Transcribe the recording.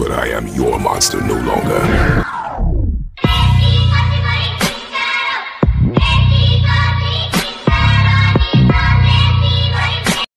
but I am your monster no longer.